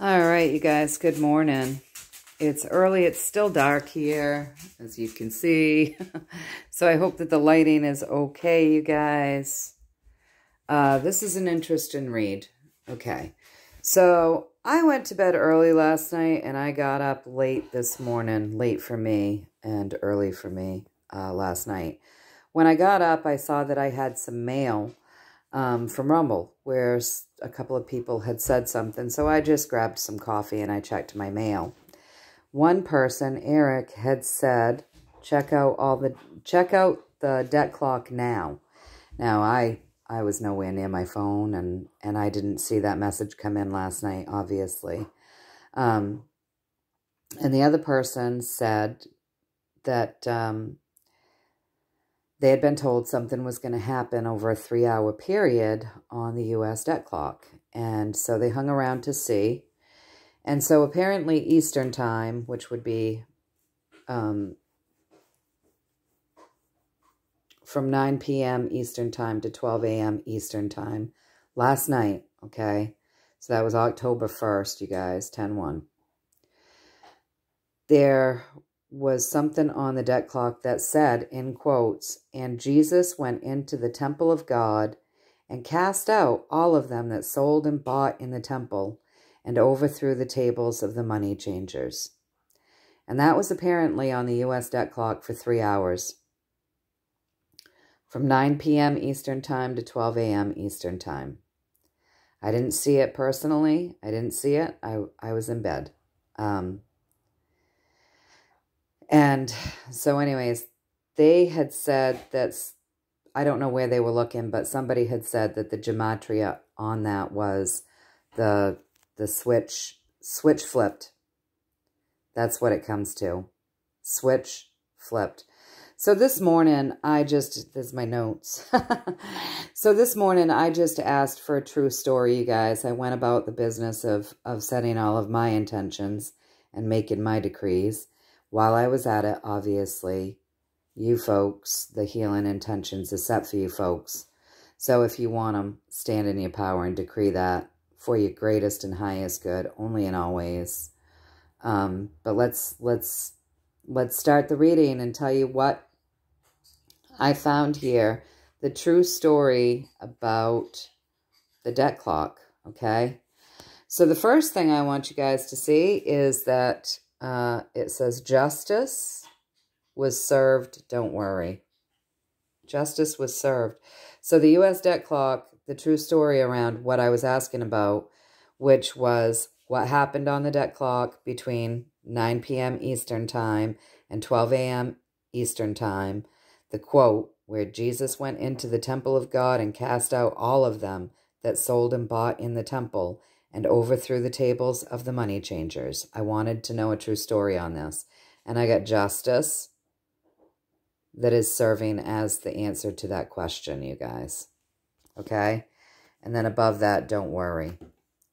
All right, you guys, good morning. It's early, it's still dark here, as you can see. so I hope that the lighting is okay, you guys. Uh, this is an interesting read. Okay, so I went to bed early last night, and I got up late this morning, late for me and early for me uh, last night. When I got up, I saw that I had some mail um, from Rumble, where a couple of people had said something. So I just grabbed some coffee and I checked my mail. One person, Eric, had said, check out all the check out the debt clock now. Now I I was nowhere near my phone and and I didn't see that message come in last night, obviously. Um, and the other person said that um, they had been told something was going to happen over a three hour period on the U.S. debt clock. And so they hung around to see. And so apparently Eastern time, which would be um, from 9 p.m. Eastern time to 12 a.m. Eastern time last night, okay? So that was October 1st, you guys, 10-1. There was something on the debt clock that said, in quotes, And Jesus went into the temple of God and cast out all of them that sold and bought in the temple and overthrew the tables of the money changers. And that was apparently on the U.S. debt clock for three hours, from 9 p.m. Eastern Time to 12 a.m. Eastern Time. I didn't see it personally. I didn't see it. I, I was in bed. Um, and so anyways, they had said that, I don't know where they were looking, but somebody had said that the gematria on that was the, the switch, switch flipped. That's what it comes to. Switch flipped. So this morning, I just, this is my notes. so this morning, I just asked for a true story, you guys. I went about the business of, of setting all of my intentions and making my decrees. While I was at it, obviously, you folks, the healing intentions is set for you folks. So if you want them, stand in your power and decree that for your greatest and highest good, only and always. Um, but let's let's let's start the reading and tell you what I found here. The true story about the debt clock, okay? So the first thing I want you guys to see is that uh, it says justice was served, don't worry. Justice was served. So the U.S. debt clock, the true story around what I was asking about, which was what happened on the debt clock between 9 p.m. Eastern Time and 12 a.m. Eastern Time, the quote, where Jesus went into the temple of God and cast out all of them that sold and bought in the temple and overthrew the tables of the money changers. I wanted to know a true story on this. And I got justice that is serving as the answer to that question, you guys. Okay? And then above that, don't worry.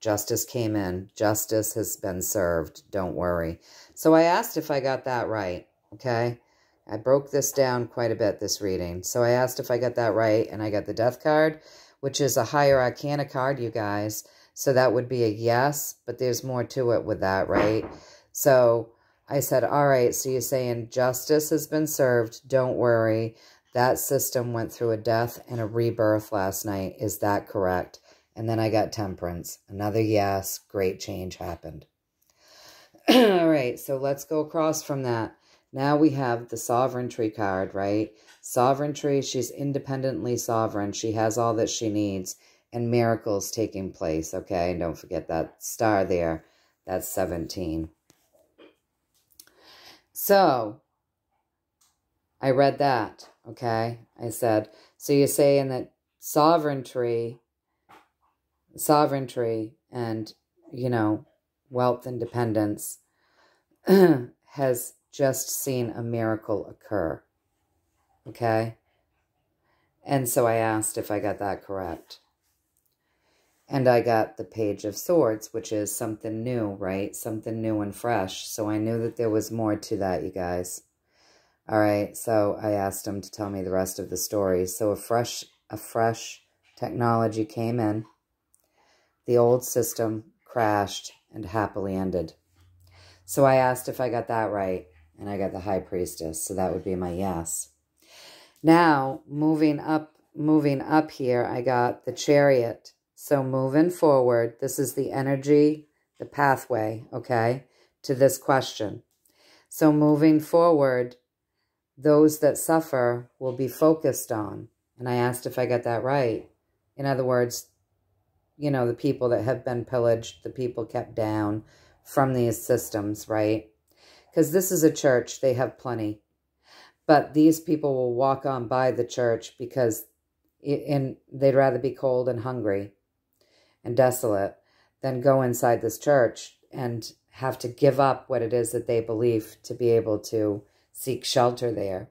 Justice came in. Justice has been served. Don't worry. So I asked if I got that right. Okay? I broke this down quite a bit, this reading. So I asked if I got that right, and I got the death card, which is a higher arcana card, you guys. So that would be a yes, but there's more to it with that, right? So I said, all right, so you're saying justice has been served. Don't worry. That system went through a death and a rebirth last night. Is that correct? And then I got temperance. Another yes. Great change happened. all right, so let's go across from that. Now we have the sovereignty card, right? Sovereignty, she's independently sovereign. She has all that she needs and miracles taking place, okay? And don't forget that star there. That's 17. So, I read that, okay? I said, so you're saying that sovereignty, sovereignty and, you know, wealth and independence has just seen a miracle occur, okay? And so I asked if I got that correct. And I got the Page of Swords, which is something new, right? Something new and fresh. So I knew that there was more to that, you guys. All right, so I asked him to tell me the rest of the story. So a fresh, a fresh technology came in. The old system crashed and happily ended. So I asked if I got that right, and I got the high priestess, so that would be my yes. Now, moving up, moving up here, I got the chariot. So moving forward, this is the energy, the pathway, okay, to this question. So moving forward, those that suffer will be focused on. And I asked if I got that right. In other words, you know, the people that have been pillaged, the people kept down from these systems, right? Because this is a church, they have plenty. But these people will walk on by the church because in, they'd rather be cold and hungry and desolate than go inside this church and have to give up what it is that they believe to be able to seek shelter there.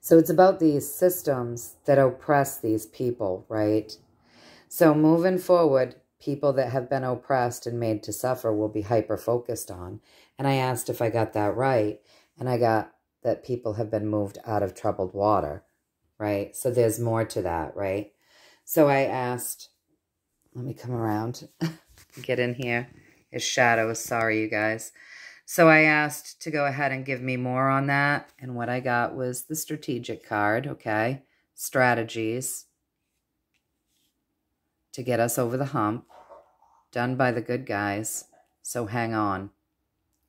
So it's about these systems that oppress these people, right? So moving forward, people that have been oppressed and made to suffer will be hyper-focused on. And I asked if I got that right, and I got that people have been moved out of troubled water, right? So there's more to that, right? So I asked, let me come around, get in here. His shadows, sorry you guys. So I asked to go ahead and give me more on that. And what I got was the strategic card, okay? Strategies to get us over the hump. Done by the good guys. So hang on.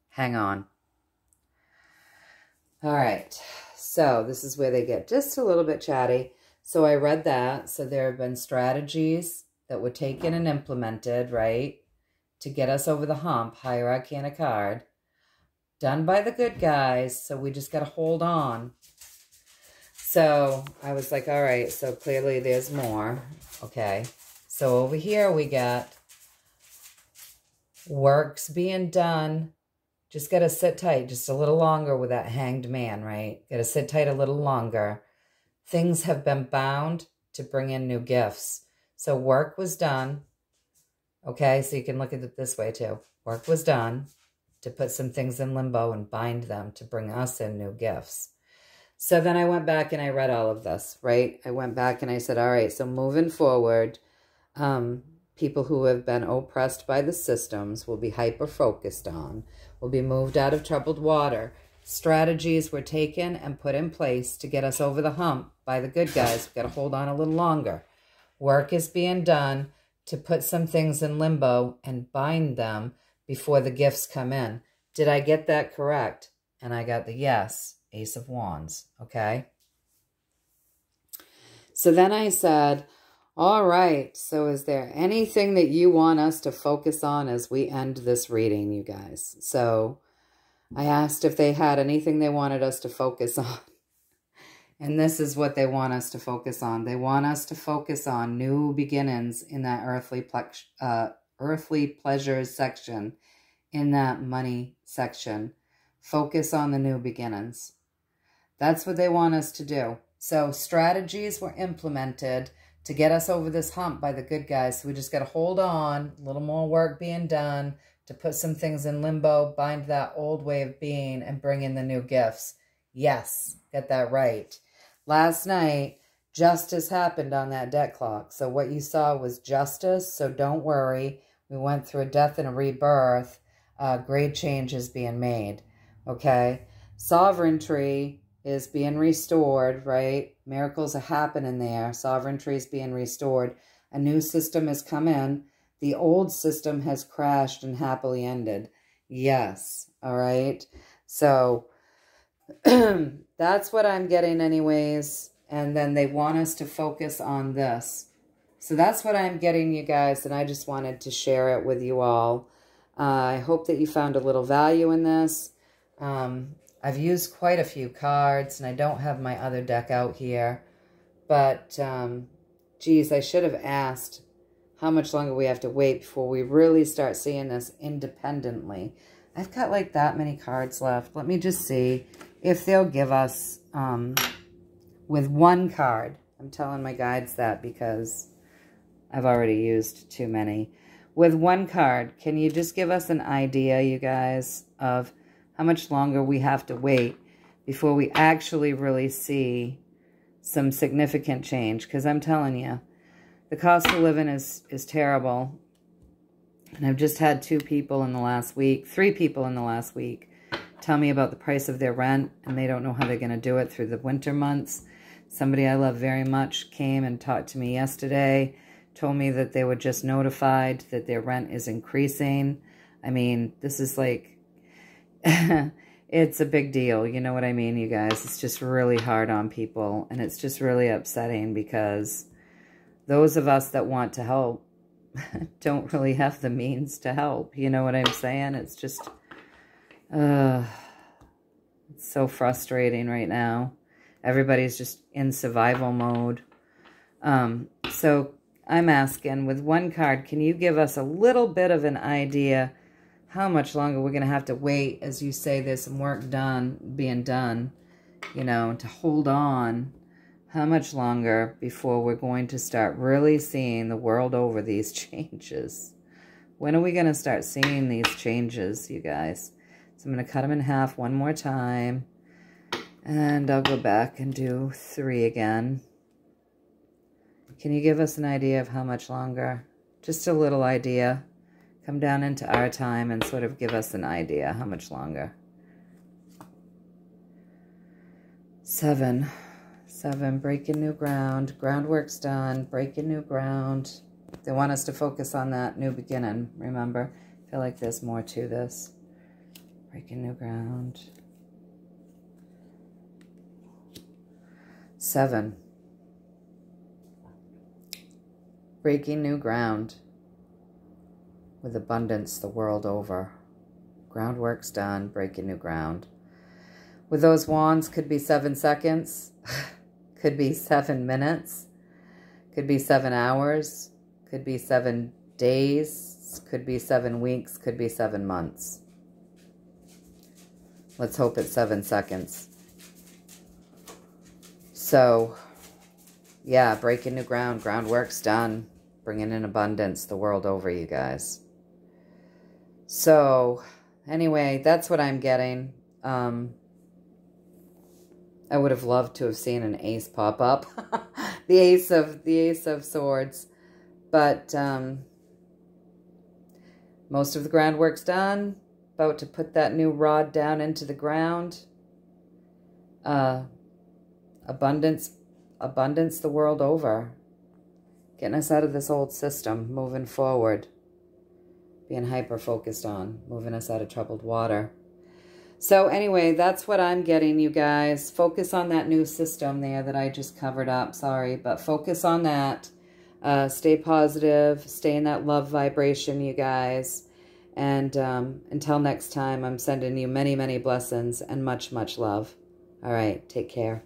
Hang on. All right. So this is where they get just a little bit chatty. So I read that. So there have been strategies that were taken and implemented, right? To get us over the hump, higher arcana card done by the good guys. So we just got to hold on. So I was like, all right, so clearly there's more. Okay. So over here we got works being done. Just got to sit tight just a little longer with that hanged man, right? Got to sit tight a little longer. Things have been bound to bring in new gifts. So work was done. Okay, so you can look at it this way too. Work was done to put some things in limbo and bind them to bring us in new gifts. So then I went back and I read all of this, right? I went back and I said, all right, so moving forward, um, people who have been oppressed by the systems will be hyper-focused on, will be moved out of troubled water. Strategies were taken and put in place to get us over the hump by the good guys. We've got to hold on a little longer. Work is being done to put some things in limbo and bind them before the gifts come in. Did I get that correct? And I got the yes, Ace of Wands, okay? So then I said, all right, so is there anything that you want us to focus on as we end this reading, you guys? So I asked if they had anything they wanted us to focus on. And this is what they want us to focus on. They want us to focus on new beginnings in that earthly uh, earthly pleasures section in that money section. Focus on the new beginnings. That's what they want us to do. So strategies were implemented to get us over this hump by the good guys. So we just got to hold on, a little more work being done to put some things in limbo, bind that old way of being, and bring in the new gifts. Yes, get that right. Last night, justice happened on that debt clock. So what you saw was justice, so don't worry. We went through a death and a rebirth. Uh, great change is being made, okay? Sovereignty is being restored, right? Miracles are happening there. Sovereignty is being restored. A new system has come in. The old system has crashed and happily ended. Yes, all right? So that's what I'm getting anyways. And then they want us to focus on this. So that's what I'm getting, you guys, and I just wanted to share it with you all. Uh, I hope that you found a little value in this. Um, I've used quite a few cards, and I don't have my other deck out here. But, um, geez, I should have asked how much longer we have to wait before we really start seeing this independently. I've got like that many cards left. Let me just see if they'll give us um, with one card. I'm telling my guides that because I've already used too many. With one card, can you just give us an idea, you guys, of how much longer we have to wait before we actually really see some significant change? Because I'm telling you, the cost of living is, is terrible. And I've just had two people in the last week, three people in the last week, tell me about the price of their rent, and they don't know how they're going to do it through the winter months. Somebody I love very much came and talked to me yesterday, told me that they were just notified that their rent is increasing. I mean, this is like, it's a big deal. You know what I mean, you guys? It's just really hard on people, and it's just really upsetting because those of us that want to help don't really have the means to help. You know what I'm saying? It's just, uh, it's so frustrating right now. Everybody's just in survival mode. Um, so I'm asking, with one card, can you give us a little bit of an idea how much longer we're going to have to wait, as you say, there's some work done, being done, you know, to hold on how much longer before we're going to start really seeing the world over these changes? When are we going to start seeing these changes, you guys? So I'm going to cut them in half one more time. And I'll go back and do three again. Can you give us an idea of how much longer? Just a little idea. Come down into our time and sort of give us an idea how much longer. Seven. Seven, breaking new ground. Groundwork's done. Breaking new ground. They want us to focus on that new beginning, remember? I feel like there's more to this. Breaking new ground. Seven. Breaking new ground with abundance the world over. Groundwork's done, breaking new ground. With those wands, could be seven seconds. Could be seven minutes. Could be seven hours. Could be seven days. Could be seven weeks. Could be seven months. Let's hope it's seven seconds. So, yeah, breaking new ground. Groundwork's done. Bringing in abundance the world over, you guys. So, anyway, that's what I'm getting. Um, I would have loved to have seen an ace pop up. the ace of the ace of swords. But um, most of the groundwork's done. About to put that new rod down into the ground. Uh, abundance, abundance the world over. Getting us out of this old system, moving forward. Being hyper-focused on, moving us out of troubled water. So anyway, that's what I'm getting, you guys. Focus on that new system there that I just covered up. Sorry, but focus on that. Uh, stay positive. Stay in that love vibration, you guys. And um, until next time, I'm sending you many, many blessings and much, much love. All right, take care.